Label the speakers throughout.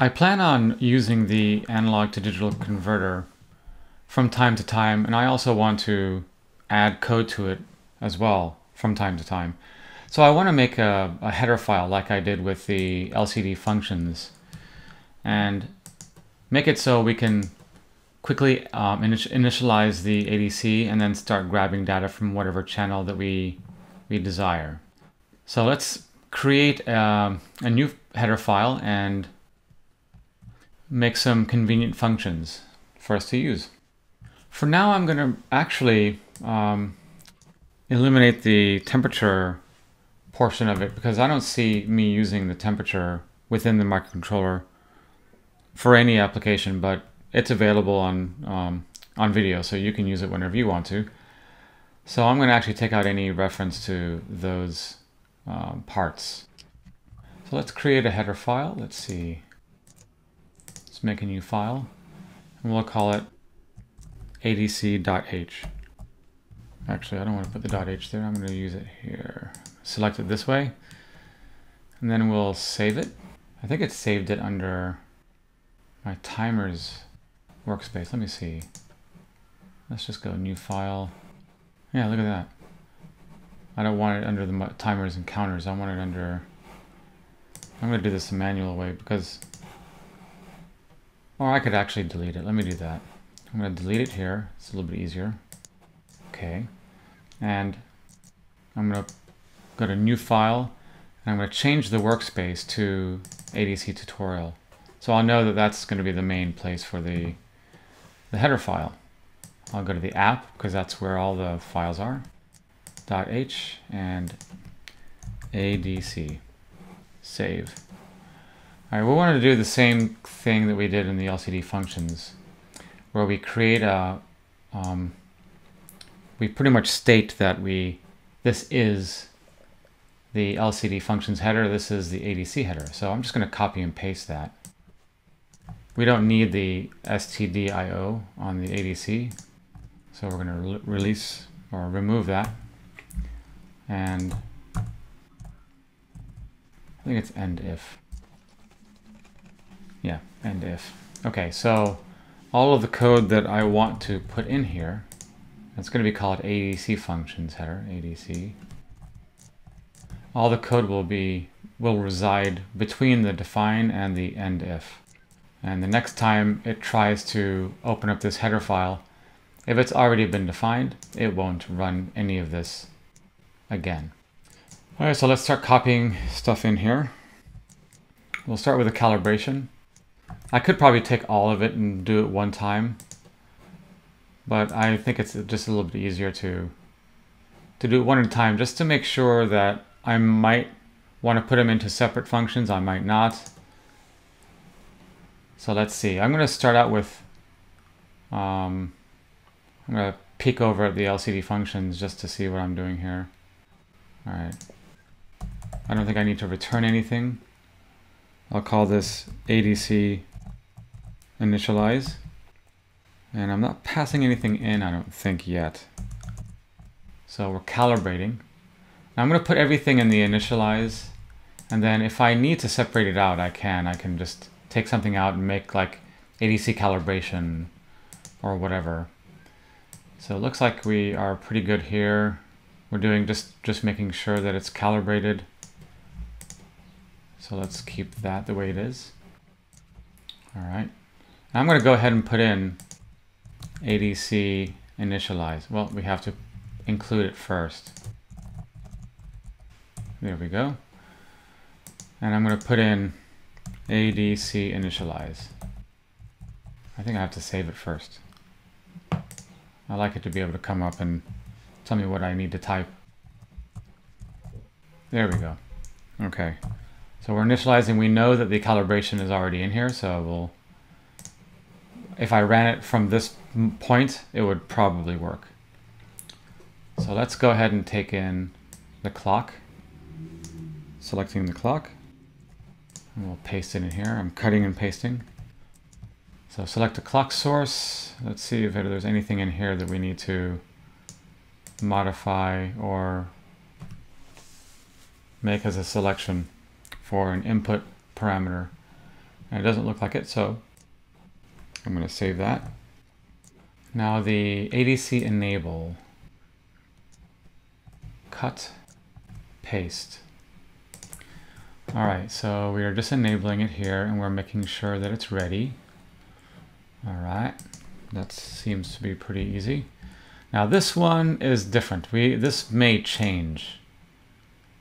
Speaker 1: I plan on using the analog to digital converter from time to time, and I also want to add code to it as well from time to time. So I want to make a, a header file like I did with the LCD functions and make it so we can quickly um, initialize the ADC and then start grabbing data from whatever channel that we, we desire. So let's create um, a new header file and make some convenient functions for us to use. For now, I'm going to actually um, eliminate the temperature portion of it because I don't see me using the temperature within the microcontroller for any application, but it's available on um, on video, so you can use it whenever you want to. So I'm going to actually take out any reference to those um, parts. So let's create a header file. Let's see. Let's make a new file, and we'll call it adc.h. Actually, I don't want to put the .h there. I'm going to use it here. Select it this way, and then we'll save it. I think it saved it under my timers workspace. Let me see. Let's just go new file. Yeah, look at that. I don't want it under the timers and counters. I want it under... I'm going to do this the manual way because... Or I could actually delete it. Let me do that. I'm going to delete it here. It's a little bit easier. Okay. And I'm going to go to new file and I'm going to change the workspace to ADC tutorial. So I'll know that that's going to be the main place for the, the header file. I'll go to the app because that's where all the files are. .h and adc. Save. All right, we want to do the same thing that we did in the LCD functions, where we create a, um, we pretty much state that we, this is the LCD functions header, this is the ADC header. So I'm just going to copy and paste that. We don't need the stdio on the ADC, so we're going to re release or remove that. And I think it's end if. Yeah, end if. Okay, so all of the code that I want to put in here, it's going to be called ADC functions header, ADC. All the code will be will reside between the define and the end if. And the next time it tries to open up this header file, if it's already been defined, it won't run any of this again. All right, so let's start copying stuff in here. We'll start with a calibration. I could probably take all of it and do it one time, but I think it's just a little bit easier to to do it one at a time just to make sure that I might want to put them into separate functions, I might not. So let's see. I'm going to start out with, um, I'm going to peek over at the LCD functions just to see what I'm doing here. All right. I don't think I need to return anything. I'll call this ADC initialize. And I'm not passing anything in, I don't think yet. So we're calibrating. I'm going to put everything in the initialize. And then if I need to separate it out, I can. I can just take something out and make like ADC calibration or whatever. So it looks like we are pretty good here. We're doing just, just making sure that it's calibrated. So let's keep that the way it is. All right. I'm going to go ahead and put in ADC initialize. Well, we have to include it first. There we go. And I'm going to put in ADC initialize. I think I have to save it first. I like it to be able to come up and tell me what I need to type. There we go. Okay. So we're initializing. We know that the calibration is already in here, so we'll... If I ran it from this point, it would probably work. So let's go ahead and take in the clock. Selecting the clock. And we'll paste it in here. I'm cutting and pasting. So select a clock source. Let's see if there's anything in here that we need to modify or make as a selection for an input parameter. And it doesn't look like it, so I'm going to save that. Now the ADC enable, cut, paste. All right, so we are just enabling it here and we're making sure that it's ready. All right, that seems to be pretty easy. Now this one is different. We This may change.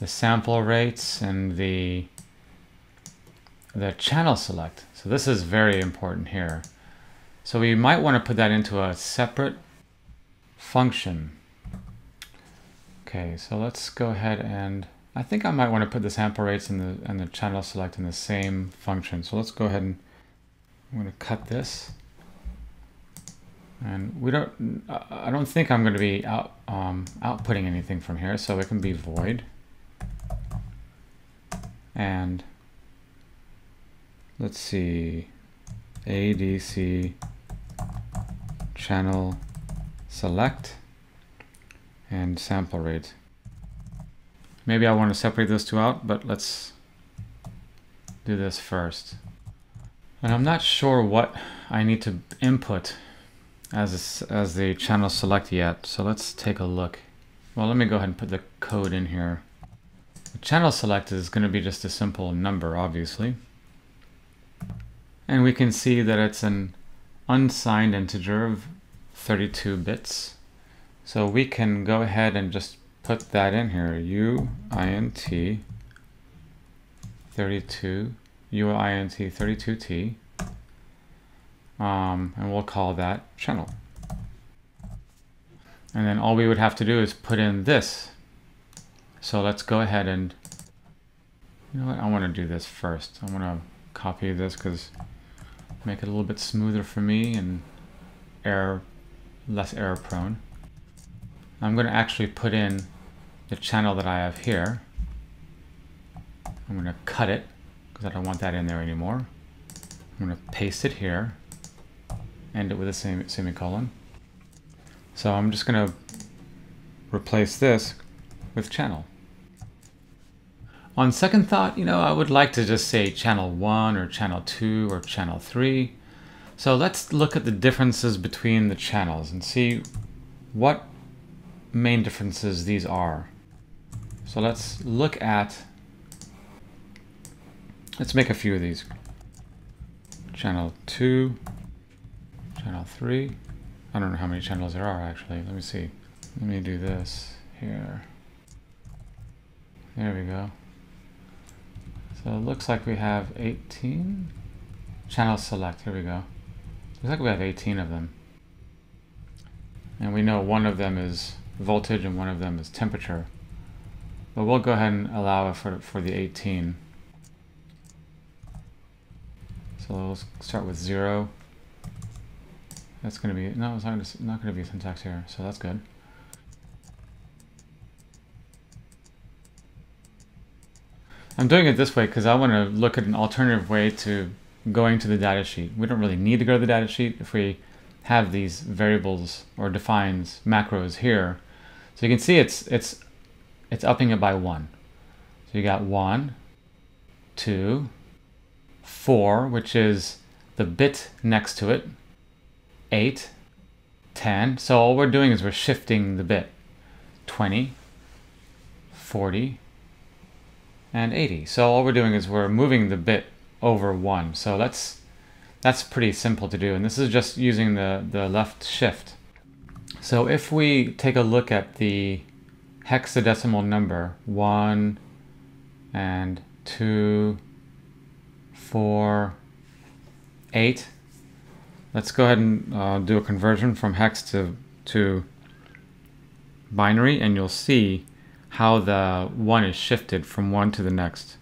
Speaker 1: The sample rates and the, the channel select. So this is very important here. So we might want to put that into a separate function. Okay, so let's go ahead and I think I might want to put the sample rates and the and the channel select in the same function. So let's go ahead and I'm going to cut this. And we don't, I don't think I'm going to be out, um, outputting anything from here, so it can be void. And let's see, ADC channel select and sample rate. Maybe I want to separate those two out, but let's do this first. And I'm not sure what I need to input as, as the channel select yet, so let's take a look. Well, let me go ahead and put the code in here. Channel select is going to be just a simple number, obviously. And we can see that it's an unsigned integer of 32 bits. So we can go ahead and just put that in here, uint 32, uint 32t, um, and we'll call that channel. And then all we would have to do is put in this. So let's go ahead and, you know what, I want to do this first. I want to copy this because make it a little bit smoother for me and error, less error prone. I'm going to actually put in the channel that I have here. I'm going to cut it because I don't want that in there anymore. I'm going to paste it here, end it with a semi semicolon. So I'm just going to replace this with channel. On second thought, you know, I would like to just say channel 1 or channel 2 or channel 3. So let's look at the differences between the channels and see what main differences these are. So let's look at, let's make a few of these. Channel 2, channel 3. I don't know how many channels there are actually. Let me see. Let me do this here. There we go. So it looks like we have 18 channel select. Here we go. Looks like we have 18 of them. And we know one of them is voltage and one of them is temperature. But we'll go ahead and allow it for, for the 18. So we'll start with 0. That's going to be, no, it's not, not going to be syntax here, so that's good. I'm doing it this way because I want to look at an alternative way to going to the data sheet. We don't really need to go to the data sheet if we have these variables or defines macros here. So you can see it's it's it's upping it by one. So you got one, two, four, which is the bit next to it, eight, 10. So all we're doing is we're shifting the bit. 20, 40, and 80. So all we're doing is we're moving the bit over one. So that's that's pretty simple to do. And this is just using the, the left shift. So if we take a look at the hexadecimal number, one and two, four, eight. Let's go ahead and uh, do a conversion from hex to, to binary and you'll see how the one is shifted from one to the next.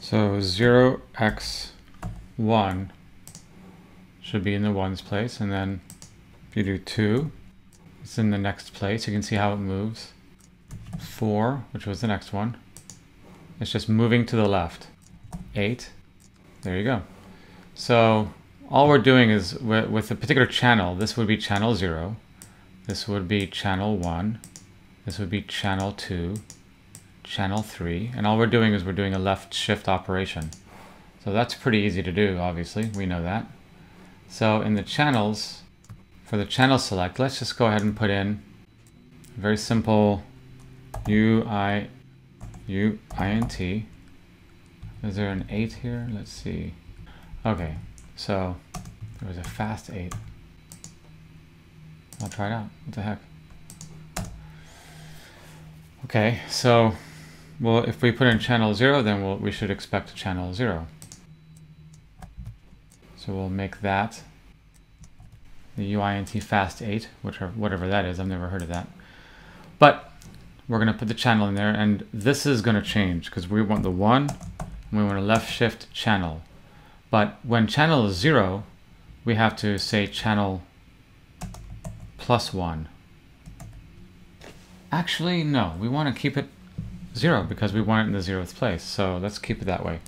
Speaker 1: So 0x1 should be in the ones place and then if you do 2, it's in the next place. You can see how it moves. 4, which was the next one, it's just moving to the left. 8, there you go. So all we're doing is with, with a particular channel, this would be channel 0, this would be channel 1, this would be channel 2, channel 3. And all we're doing is we're doing a left shift operation. So that's pretty easy to do, obviously. We know that. So in the channels, for the channel select, let's just go ahead and put in a very simple UI, UINT. Is there an 8 here? Let's see. Okay, so there was a fast 8. I'll try it out. What the heck? Okay, so well, if we put in channel 0, then we'll, we should expect channel 0. So we'll make that the UINT fast 8, whichever, whatever that is. I've never heard of that. But we're going to put the channel in there, and this is going to change because we want the 1, and we want a left shift channel. But when channel is 0, we have to say channel plus 1. Actually, no, we want to keep it 0 because we want it in the 0th place. So let's keep it that way.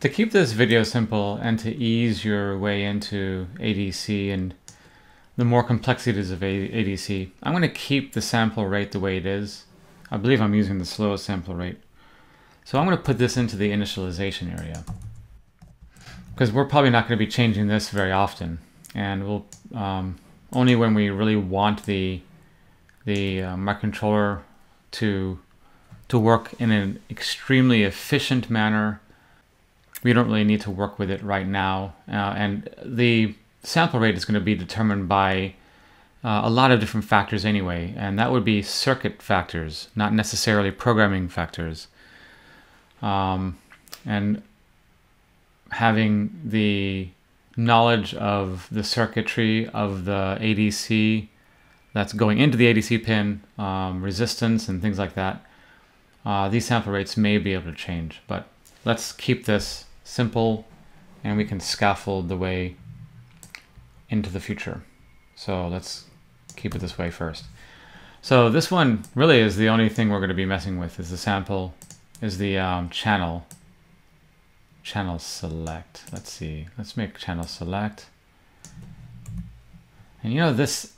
Speaker 1: To keep this video simple and to ease your way into ADC and the more complexities of ADC, I'm going to keep the sample rate the way it is. I believe I'm using the slowest sample rate. So I'm going to put this into the initialization area. Because we're probably not going to be changing this very often. And we'll um, only when we really want the the uh, microcontroller to to work in an extremely efficient manner we don't really need to work with it right now. Uh, and the sample rate is going to be determined by uh, a lot of different factors anyway, and that would be circuit factors, not necessarily programming factors. Um, and having the knowledge of the circuitry of the ADC that's going into the ADC pin, um, resistance and things like that, uh, these sample rates may be able to change. But let's keep this simple, and we can scaffold the way into the future. So let's keep it this way first. So this one really is the only thing we're going to be messing with is the sample, is the um, channel, channel select. Let's see, let's make channel select. And you know, this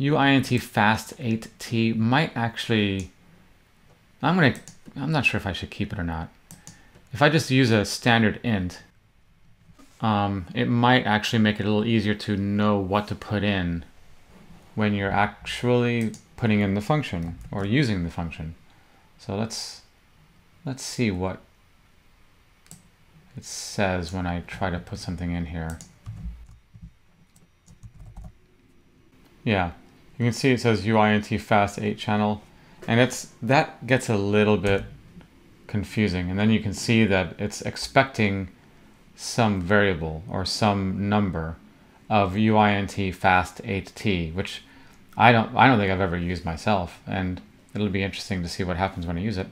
Speaker 1: UINT fast 8T might actually, I'm going to, I'm not sure if I should keep it or not. If I just use a standard int, um, it might actually make it a little easier to know what to put in when you're actually putting in the function or using the function. So let's let's see what it says when I try to put something in here. Yeah, you can see it says UINT fast 8 channel and it's that gets a little bit confusing. And then you can see that it's expecting some variable or some number of UINT fast 8t, which I don't I don't think I've ever used myself, and it'll be interesting to see what happens when I use it.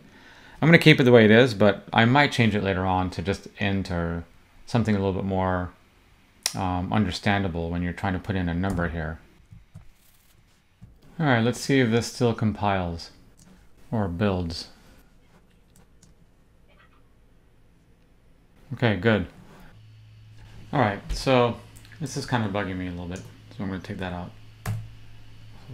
Speaker 1: I'm going to keep it the way it is, but I might change it later on to just int or something a little bit more um, understandable when you're trying to put in a number here. All right, let's see if this still compiles or builds. Okay, good. All right, so this is kind of bugging me a little bit, so I'm going to take that out. So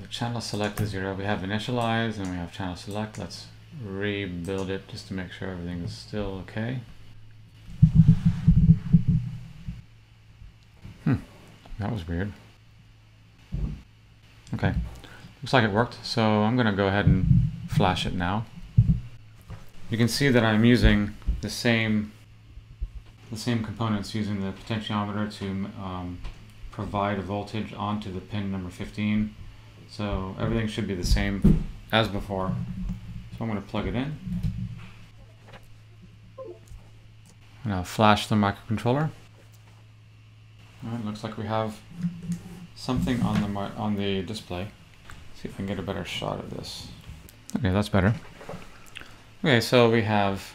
Speaker 1: the channel select is zero. We have initialize and we have channel select. Let's rebuild it just to make sure everything is still okay. Hmm, that was weird. Okay, looks like it worked. So I'm to go ahead and flash it now. You can see that I'm using the same the same components using the potentiometer to um, provide a voltage onto the pin number 15. So everything should be the same as before. So I'm going to plug it in. And I'll flash the microcontroller. Alright, looks like we have something on the on the display. Let's see if I can get a better shot of this. Okay, that's better. Okay, so we have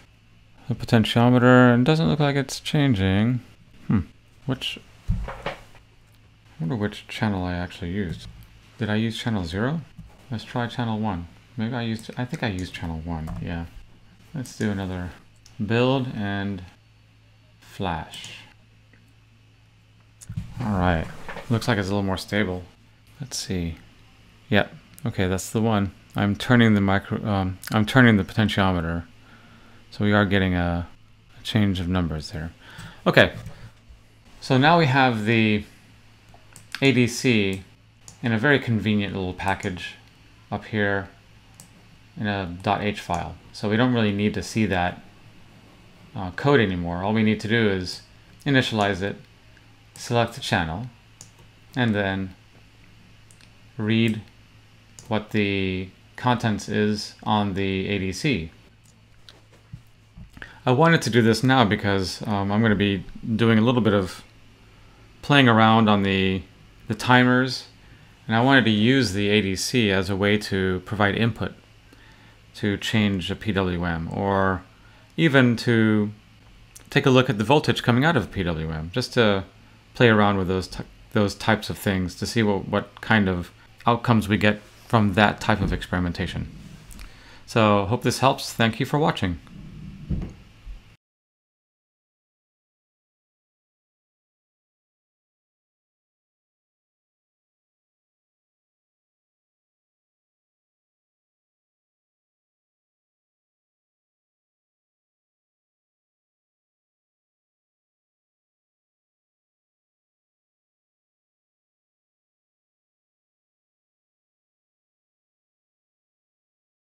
Speaker 1: a potentiometer and doesn't look like it's changing. Hmm. Which... I wonder which channel I actually used. Did I use channel 0? Let's try channel 1. Maybe I used... I think I used channel 1, yeah. Let's do another build and flash. Alright. Looks like it's a little more stable. Let's see. Yep. Okay, that's the one. I'm turning the micro, um, I'm turning the potentiometer. So we are getting a, a change of numbers there. Okay, so now we have the ADC in a very convenient little package up here in a .h file. So we don't really need to see that uh, code anymore. All we need to do is initialize it, select the channel, and then read what the contents is on the ADC. I wanted to do this now because um, I'm going to be doing a little bit of playing around on the, the timers and I wanted to use the ADC as a way to provide input to change a PWM or even to take a look at the voltage coming out of a PWM just to play around with those those types of things to see what, what kind of outcomes we get from that type of experimentation. So hope this helps. Thank you for watching.